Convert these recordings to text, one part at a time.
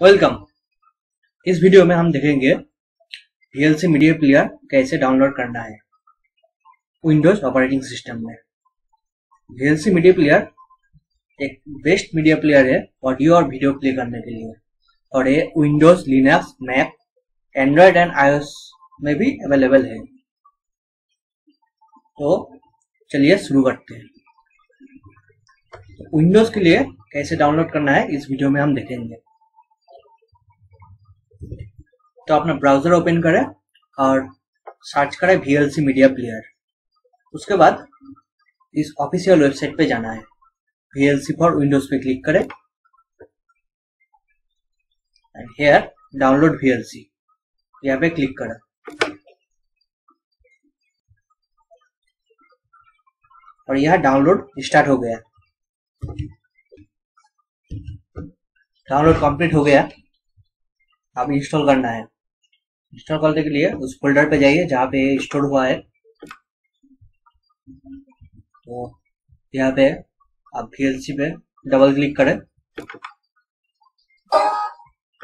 Welcome इस video में हम देखेंगे VLC मीडिया प्लेयर कैसे डाउनलोड करना है विंडोज़ ऑपरेटिंग सिस्टम में। VLC मीडिया प्लेयर एक बेस्ट मीडिया प्लेयर है ऑडियो और वीडियो प्ले करने के लिए। और ये Windows Linux Mac Android and iOS में भी अवेलेबल है। तो चलिए शुरू करते हैं। विंडोज़ के लिए कैसे डाउनलोड करना है इस वीडियो में हम देखेंगे। तो अपना ब्राउज़र ओपन करें और सर्च करें VLC मीडिया प्लेयर उसके बाद इस ऑफिशियल वेबसाइट पे जाना है। VLC फॉर विंडोज़ पे क्लिक करें। एंड हेयर डाउनलोड VLC यहाँ पे क्लिक करें। और यह डाउनलोड स्टार्ट हो गया। डाउनलोड कंप्लीट हो गया। अब इंस्टॉल करना है। इंस्टॉल करने के लिए, उस फोल्डर पे जाइए, जहाँ पे स्टोर हुआ है। तो यहाँ पे आप वीएलसी पे डबल क्लिक करें।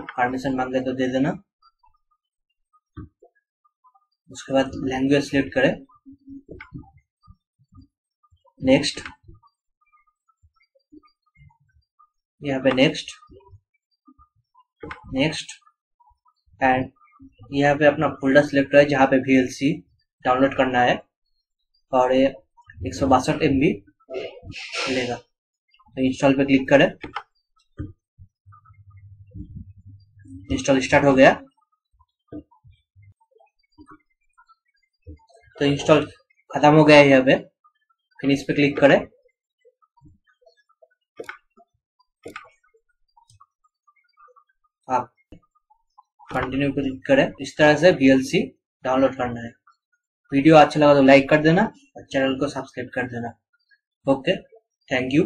परमिशन मांगे तो दे देना। उसके बाद लैंग्वेज सिलेक्ट करें। नेक्स्ट यहाँ पे नेक्स्ट नेक्स्ट एंड यहाँ पे अपना फोल्डर सिलेक्ट करें जहाँ पे वीएलसी डाउनलोड करना है। और ये एक सौ बासठ एम बी लेगा तो इंस्टॉल पे क्लिक करें। इंस्टॉल स्टार्ट हो गया। तो इंस्टॉल खत्म हो गया है यहाँ पे। फिनिश पे क्लिक करें। आप कंटिन्यू क्लिक करें। इस तरह से VLC डाउनलोड करना है। वीडियो अच्छा लगा तो लाइक कर देना और चैनल को सब्सक्राइब कर देना। Okay thank you